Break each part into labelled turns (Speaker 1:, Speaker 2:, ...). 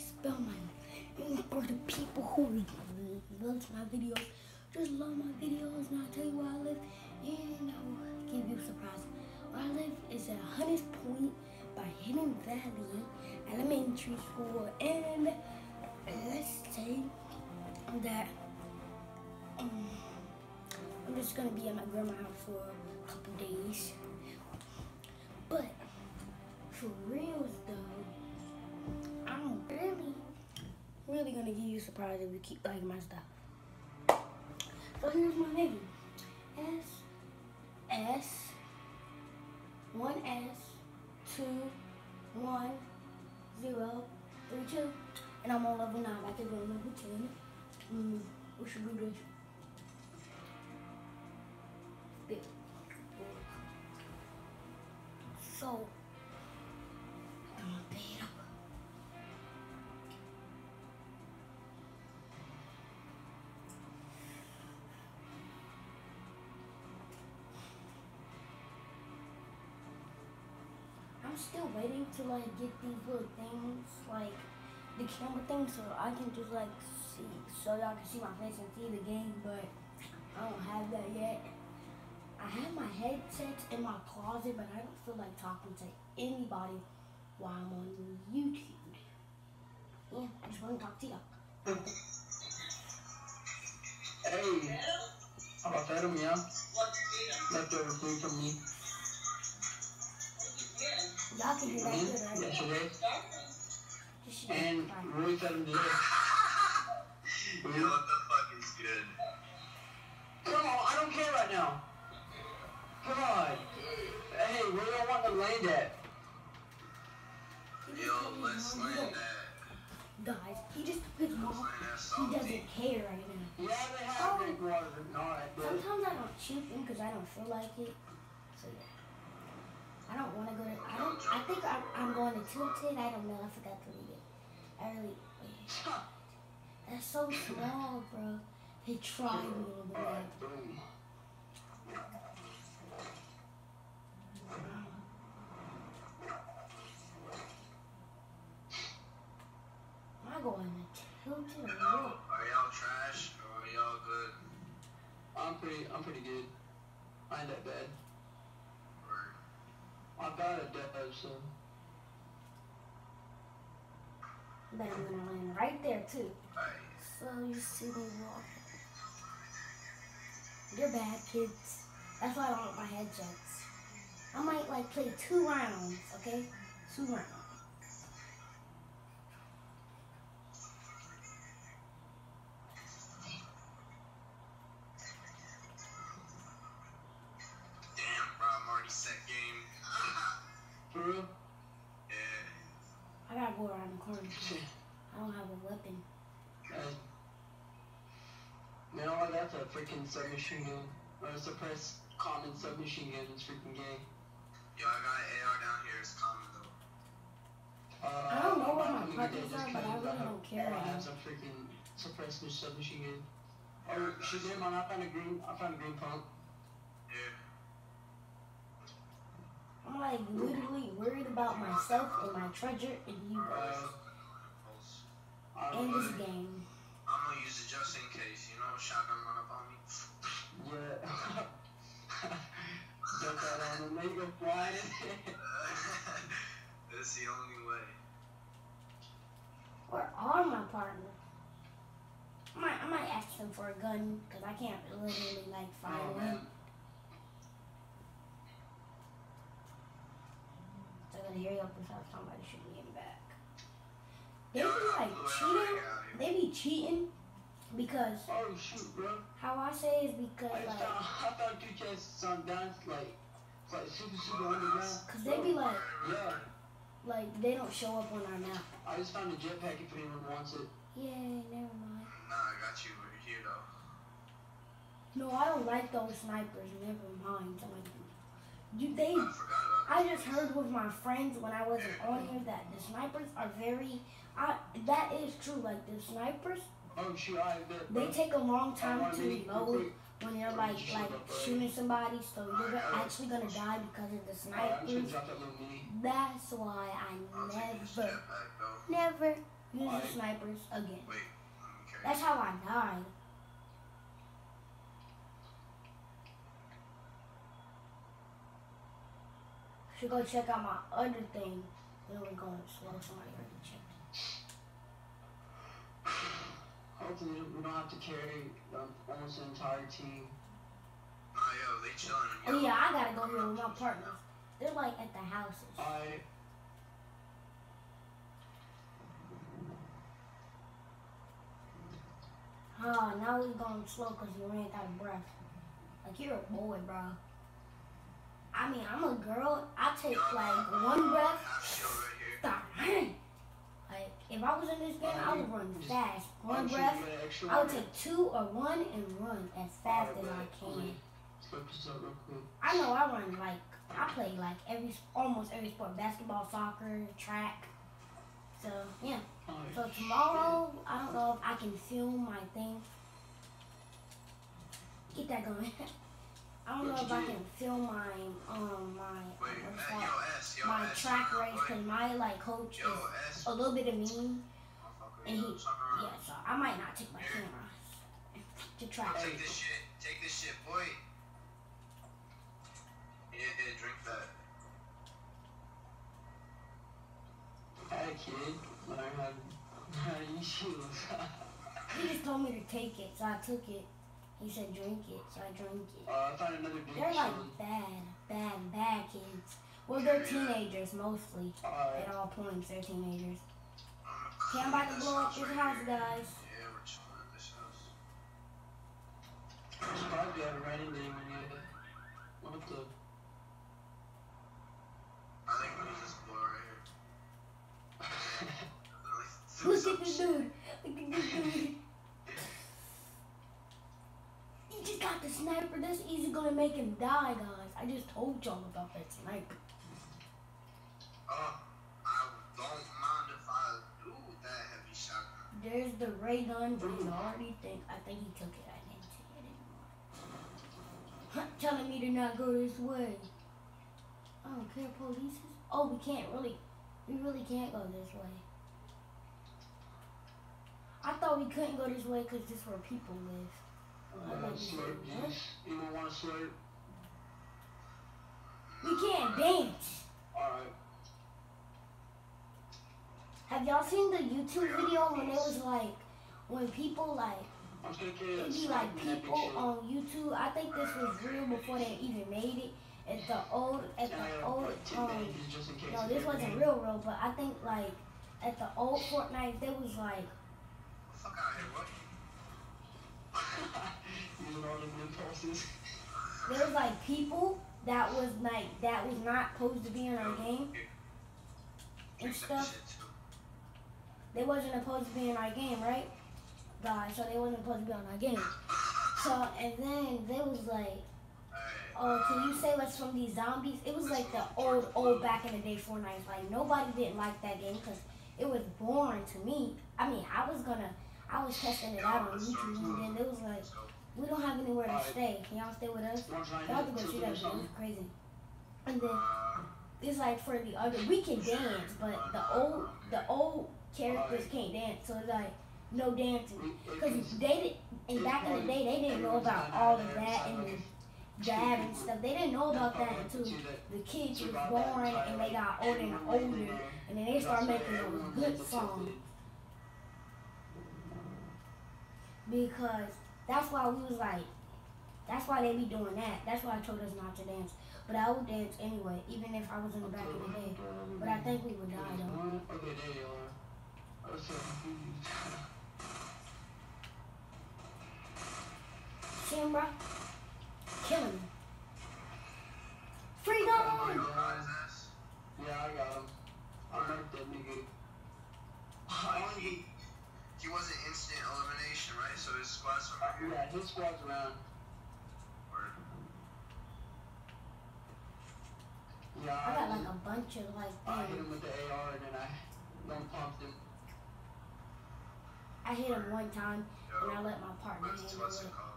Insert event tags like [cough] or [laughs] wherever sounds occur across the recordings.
Speaker 1: spell my name for the people who loves my videos. Just love my videos and I'll tell you where I live and I will give you a surprise. Where I live is at Hunters Point by Hidden Valley Elementary School and let's say that um, I'm just gonna be at my grandma's house for a couple days. But for real though, really, really gonna give you surprise if you keep liking my stuff. So here's my name. S S one S two one zero three two. And I'm on level nine, I can go level ten. Mm, we should. So, still waiting to like get these little things, like the camera thing, so I can just like see, so y'all can see my face and see the game, but I don't have that yet. I have my headsets in my closet, but I don't feel like talking to anybody while I'm on YouTube. Yeah, I just want to talk to y'all.
Speaker 2: Hey, abafaram ya leftover food from me.
Speaker 1: Y'all can hear that
Speaker 2: Me
Speaker 1: good, right?
Speaker 2: yesterday,
Speaker 1: Just shit.
Speaker 2: and
Speaker 1: Fine.
Speaker 2: Roy fed him today. [laughs]
Speaker 3: Yo, what the fuck is good?
Speaker 2: Come on, I don't care right now. Come on. Hey, where do I want to land at?
Speaker 3: Yo, let's land that.
Speaker 1: Guys, he just his mom.
Speaker 3: Let's land that
Speaker 1: He doesn't care right now.
Speaker 2: Yeah, they have oh. drink water and all that, but
Speaker 1: Sometimes I don't shoot them because I don't feel like it. So yeah. I don't want to go to. I don't. I think I'm, I'm going to Tilted. I don't know. I forgot to read it. I really. [sighs] That's so small, bro. They tried me over there.
Speaker 2: Alright, boom.
Speaker 1: Am I going to Tilted or what?
Speaker 3: are y'all trash or are y'all good?
Speaker 2: I'm pretty, I'm pretty good. I ain't that bad. Got a dub, so.
Speaker 1: But I'm gonna land right there too. So you see me walk. You're bad kids. That's why I don't want my headsets. I might like play two rounds, okay? Two rounds. I don't have a weapon.
Speaker 2: Hey. Man, all that's a freaking submachine gun. Or a suppressed common submachine gun is freaking gay.
Speaker 3: Yo, I got an AR down here. It's common though.
Speaker 2: Uh,
Speaker 1: I don't know what
Speaker 2: I'm
Speaker 1: my
Speaker 2: not gonna
Speaker 1: partners
Speaker 2: get
Speaker 1: are, but I
Speaker 2: because
Speaker 1: really
Speaker 2: have-
Speaker 1: don't care
Speaker 2: I have
Speaker 1: now.
Speaker 2: some freaking suppressed submachine gun. Oh, Shazam, man, I found a green, I found a green pump.
Speaker 3: Yeah.
Speaker 1: I'm like literally worried about myself and my treasure and you
Speaker 2: Uh,
Speaker 1: guys.
Speaker 3: Impulse.
Speaker 2: I
Speaker 1: And
Speaker 2: don't
Speaker 1: this game.
Speaker 3: I'm gonna use it just in case. You know, shotgun run up on me.
Speaker 2: Yeah. Dump that on them. There you go flying.
Speaker 3: That's the only way.
Speaker 1: Where are my partners? I might, I might ask them for a gun because I can't literally like find
Speaker 2: oh,
Speaker 1: one.
Speaker 2: man.
Speaker 1: So I'm gonna hurry up and have somebody shoot me in the back. They
Speaker 3: Yo,
Speaker 1: be like cheating. They be cheating because
Speaker 2: Oh, shoot, bro.
Speaker 1: how I say is because
Speaker 2: I
Speaker 1: like
Speaker 2: found, I found two chests on down, like, like super, super underground.
Speaker 1: because they be like
Speaker 2: Yeah.
Speaker 1: like they don't show up on our map.
Speaker 2: I just found a jetpack if anyone wants it.
Speaker 1: Yay, never mind.
Speaker 3: Nah, I got you over here though.
Speaker 1: No, I don't like those snipers. Never mind. Like, you they.
Speaker 3: I forgot about
Speaker 1: I just heard with my friends when I wasn't on here that the snipers are very. I, that is true. Like the snipers,
Speaker 2: Oh, shoot, I
Speaker 1: they take a long time to reload when you're like like shooting somebody. So you're actually gonna die because of the
Speaker 2: Alright, I'm just gonna
Speaker 1: snipers.
Speaker 2: drop that little mini.
Speaker 1: That's why I
Speaker 3: I'll take this
Speaker 1: never, never Use the snipers again.
Speaker 3: Wait, let me carry.
Speaker 1: That's how I died. Should go check out my other thing. Then we're going slow. Somebody already checked.
Speaker 2: Hopefully we don't have to carry um, almost the entire team.
Speaker 3: Nah, yo, they chilling.
Speaker 1: Oh yeah, I gotta go here with my partners. They're like at the houses.
Speaker 2: I
Speaker 1: Oh, now we're going slow because you ran out of breath. Like you're a boy, bro. I mean, I'm a girl. I take like one breath. Stop. Like if I was in this game, I would run fast. One breath.
Speaker 2: you get extra
Speaker 1: I would take two or one and run as fast as I can.
Speaker 2: Let's flip this up real quick.
Speaker 1: I know I run like I play like every almost every sport: basketball, soccer, track. So yeah. So tomorrow, I don't know if I can film my thing. Get that going. [laughs] I don't know if
Speaker 2: you
Speaker 1: I can film my um my
Speaker 3: Wait,
Speaker 1: what's that?
Speaker 3: yo, S, yo,
Speaker 1: my
Speaker 3: S,
Speaker 1: track
Speaker 3: yo,
Speaker 1: race because my like coach
Speaker 3: Yo,
Speaker 1: is
Speaker 3: S.
Speaker 1: a little bit of mean
Speaker 3: motherfucker,
Speaker 1: and
Speaker 3: yo,
Speaker 1: he yeah. So I might not take my camera to track.
Speaker 3: Take this shit. Take this shit, boy. Yeah, yeah, drink that.
Speaker 2: Hey kid, learn how to, [laughs] how to use shoes.
Speaker 1: He just told me to take it, so I took it. He said drink it, so I drank it.
Speaker 2: uh, I found another big
Speaker 1: They're
Speaker 2: shield.
Speaker 1: like bad, bad, bad kids. Well, they're teenagers mostly.
Speaker 2: Alright.
Speaker 1: At all points, they're teenagers.
Speaker 3: I'm
Speaker 1: Okay, I'm about to blow up this house, guys.
Speaker 3: Yeah, we're chilling at this house.
Speaker 2: I'm surprised we haven't ran into anyone yet. What the?
Speaker 3: I think we just blow right here. [laughs]
Speaker 1: Look at this dude. Look at this dude. He just got the sniper. That's easy gonna make him die, guys. I just told y'all about that sniper.
Speaker 3: Uh, I don't mind if I do that heavy shotgun.
Speaker 1: There's the ray gun, but he's already think. I think he took it. I didn't see it anymore. [laughs] Telling me to not go this way. I don't care, police. Oh, we can't really. We really can't go this way. I thought we couldn't go this way because this is where people live.
Speaker 2: Slurp juice. Anyone want a slurp?
Speaker 1: We can't dance.
Speaker 2: Alright.
Speaker 1: Have y'all seen the YouTube video when it was like when people like it'd be like people on YouTube? I think this was real before they even made it. At the old at the old
Speaker 2: like 10
Speaker 1: um no this wasn't real real but I think like at the old Fortnite there was like
Speaker 3: Fuck out here, what?
Speaker 2: Using all them impulses.
Speaker 1: there was like people that was like that was not supposed to be in our game and stuff. They wasn't supposed to be in our game, right? Guys, so they wasn't supposed to be on our game. So and then they was like. Oh, can you say what's from these zombies? It was like the old, old back in the day Fortnite. Like nobody didn't like that game because it was boring to me. I mean, I was gonna, I was testing it out on YouTube, and then it was like. We don't have anywhere to stay. Can y'all stay with us? Y'all have to go shoot that.
Speaker 2: something or
Speaker 1: It was
Speaker 2: something?
Speaker 1: crazy. And then it's like for the other, we can dance, but the old, the old characters can't dance. So it's like no dancing. Cause they did, and back in the day, they didn't know about all of that and the jab and stuff. They didn't know about that until the kids were born and they got older and older, and then they started making those good songs. Because that's why we was like, that's why they be doing that. That's why I told us not to dance. But I would dance anyway, even if I was in the back of the day. But I think we would die though.
Speaker 2: Okay, there you are. I was so confused.
Speaker 1: See him, bro? Killing him.
Speaker 3: oh,
Speaker 1: Freedom!
Speaker 3: yo, got his ass.
Speaker 2: Yeah, I got him. I marked that nigga.
Speaker 3: Oh, he, he wasn't instant elimination, right? So his squad's from right here.
Speaker 2: Yeah, his squad's around.
Speaker 3: Word.
Speaker 2: Yeah,
Speaker 1: I got like a bunch of like
Speaker 2: I hit him with the AR and then I don't pumped him.
Speaker 1: I hit him one time and I let my partner
Speaker 3: what's,
Speaker 1: handle it.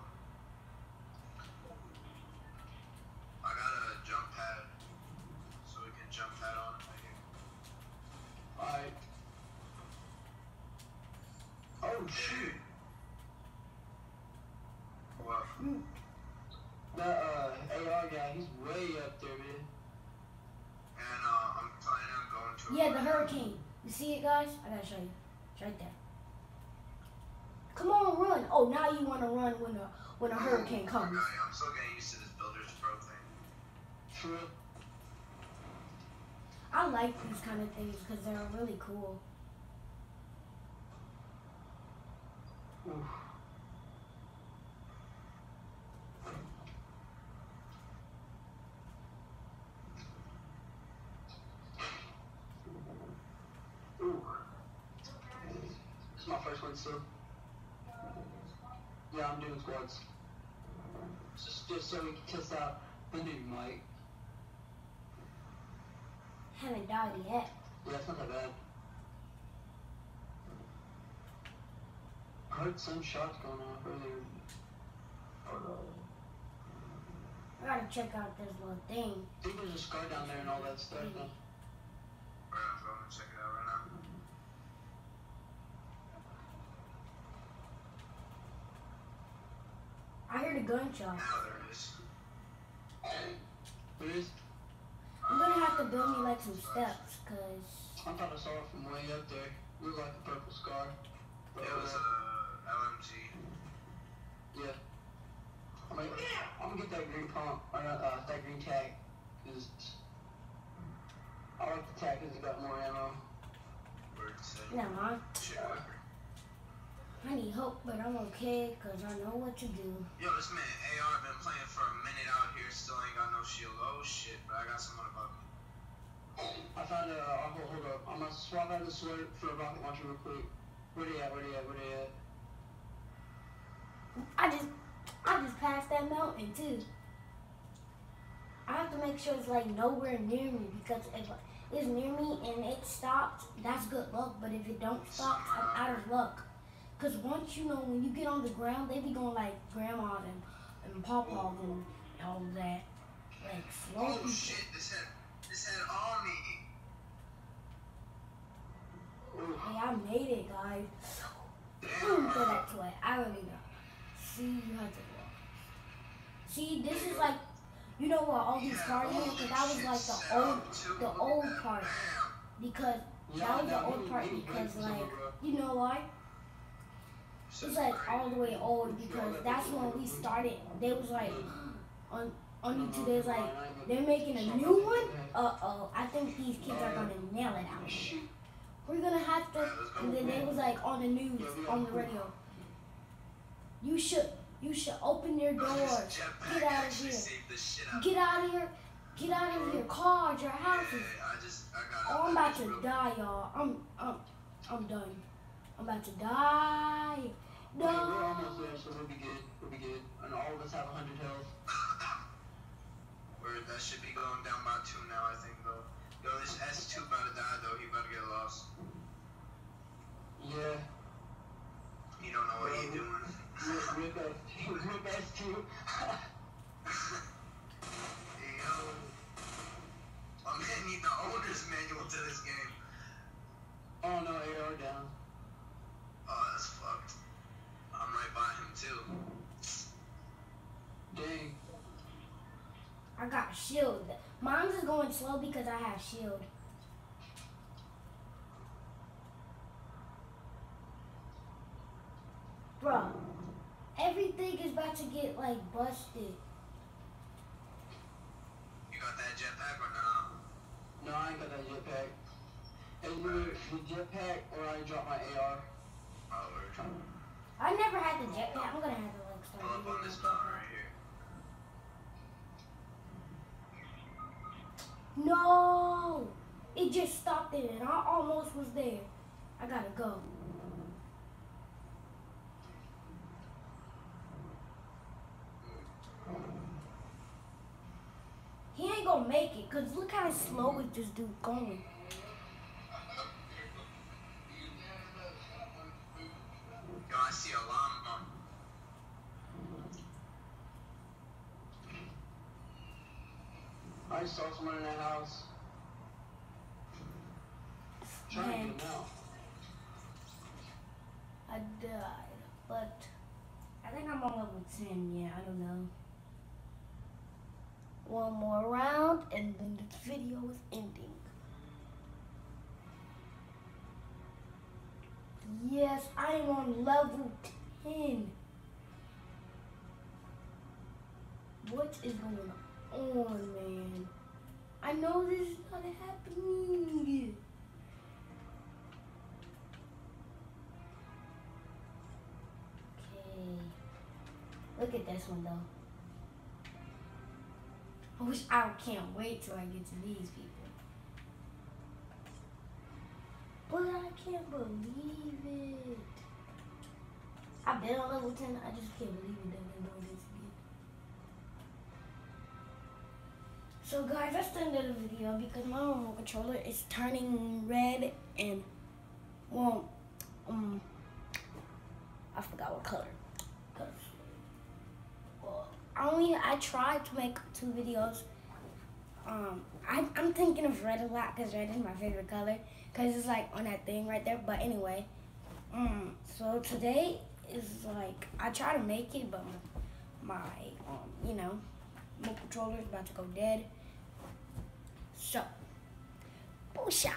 Speaker 1: See it, guys? I gotta show you. It's right there. Come on, run. Oh, now you want to run when a when a hurricane comes.
Speaker 3: I'm still getting used to this Builders Pro thing.
Speaker 2: True.
Speaker 1: I like these kind of things because they're really cool.
Speaker 2: Oof. Ooh. This is my first one, so. Yeah, I'm doing squats. Just, just so we can test out the new mic.
Speaker 1: Haven't died yet.
Speaker 2: Yeah, it's not that bad. I heard some shots going off earlier. Oh no.
Speaker 1: I gotta check out this little thing.
Speaker 2: I think there's a scar down there and all that stuff. though.
Speaker 3: Alright, I'm going to check it out right now.
Speaker 1: I heard a gunshot.
Speaker 3: Now there it is.
Speaker 2: There is.
Speaker 1: I'm gonna have to build me like some steps, cause
Speaker 2: I thought I saw it from way up there. It looked like a purple scar. But,
Speaker 3: It was
Speaker 2: uh,
Speaker 3: a LMG.
Speaker 2: yeah. I'm like, I'm gonna get that green pump, or uh, that green tag. Cause I like the tag because it got more ammo.
Speaker 3: Word said.
Speaker 1: never mind.
Speaker 3: Shit, whatever.
Speaker 1: I need help, but I'm okay, cause I know what to do.
Speaker 3: Yo, this man AR been playing for a minute out here, still ain't got no shield. Oh shit, but I got someone above me.
Speaker 2: I found a, uh, hold, hold up. I'm gonna swap out the sword for a rocket launcher real quick. Where they at? Where they at? Where they at?
Speaker 1: I just, I just passed that mountain too. I have to make sure it's like nowhere near me because if it's near me and it stops, that's good luck. But if it don't stop, I'm out of luck. Cause once you know when you get on the ground, they be going like grandma and and pawpaws and all that, like slow
Speaker 3: Oh
Speaker 1: people.
Speaker 3: shit, this had this had on me.
Speaker 1: Hey, I made it, guys.
Speaker 3: Damn,
Speaker 1: Throw
Speaker 3: bro.
Speaker 1: that toy. I really know. See, you have to walk. See, this is like, you know what? All these
Speaker 3: Yeah,
Speaker 1: cars in because that was like the old, the old part. Because that was the old part because like, you know why? It's like all the way old because that's when we started. They was like on on YouTube. They was like they're making a new one. Uh oh, I think these kids are gonna nail it out. We're gonna have to. And then they was like on the news, on the radio. You should you should open your
Speaker 3: Bro,
Speaker 1: doors. Get out of here. Get out of here. Get out of your cars, your houses. Oh, I'm about to die, y'all. I'm I'm I'm done. I'm about to die.
Speaker 2: We're, we're almost there, so we'll be good. We'll be good. And all of us have 100 health.
Speaker 3: Word, that should be going down by two now, I think, though. Yo, this S2 about to die, though. He about to get lost.
Speaker 2: Yeah.
Speaker 3: He don't know what he doing.
Speaker 2: Rip, rip, S- rip S2.
Speaker 3: Hey, yo. I'm gonna need the owner's manual to this game.
Speaker 2: oh no, AR down.
Speaker 3: Oh, that's fucked. I'm right by him, too.
Speaker 2: Dang.
Speaker 1: I got a shield. Mine's is going slow because I have shield. Bro, everything is about to get like busted.
Speaker 3: You got that jetpack or no?
Speaker 2: No, I ain't got that jetpack. It's either the jetpack or I drop my AR.
Speaker 3: Oh, word.
Speaker 1: I never had the jetpack. I'm gonna have start
Speaker 3: Pull on this
Speaker 1: the
Speaker 3: right here.
Speaker 1: No! It just stopped it and I almost was there. I gotta go. He ain't gonna make it, cause look how slow is this dude going.
Speaker 2: Someone in house. Trying to
Speaker 1: Man.
Speaker 2: get him out.
Speaker 1: I died. But I think I'm on level 10. Yeah, I don't know. One more round and then the video is ending. Yes, I am on level 10. What is going on, man? I know this is not happening. Okay. Look at this one, though. I wish I can't wait till I get to these people. But I can't believe it. I've been on level 10. I just can't believe it that doing this So guys, that's the end of the video because my remote controller is turning red and well, um, I forgot what color. 'Cause, Well, I only I tried to make two videos. Um, I, I'm thinking of red a lot because red is my favorite color because it's like on that thing right there. But anyway, um, so today is like I try to make it, but my, my um, you know, my controller is about to go dead. So, boosha.